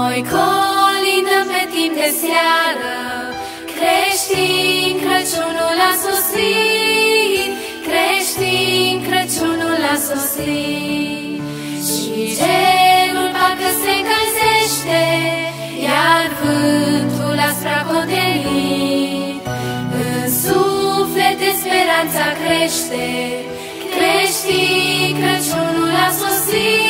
dăruit. Noi colindăm pe timp de seară, creștin Crăciunul a sosit, creștin Crăciunul a sosit. Și cerul parcă se încălzește, iar vântul asupra contenit. În suflete speranța crește, creștin Crăciunul a sosit,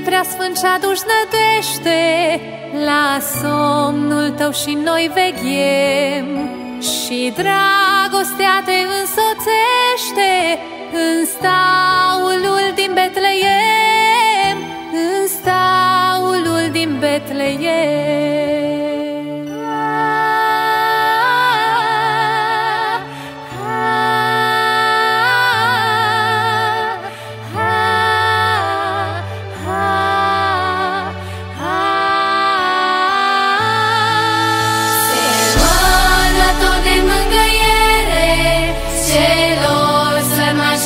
Copil prea sfânt și aduși nădește, la somnul tău și noi veghem și dragostea te însoțește în staulul din Betleem, în staulul din Betleem.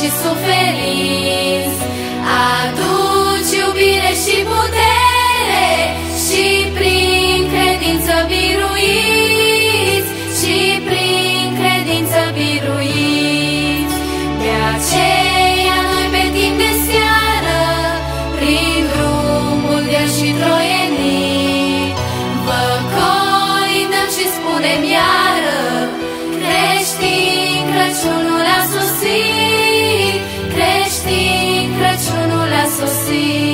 Și suferiți. Aduci iubire și putere și prin credință biruiți, și prin credință biruiți. De aceea noi pe timp de seară, prin drumul de și troienit, vă colindăm și spunem iară, Crăciunul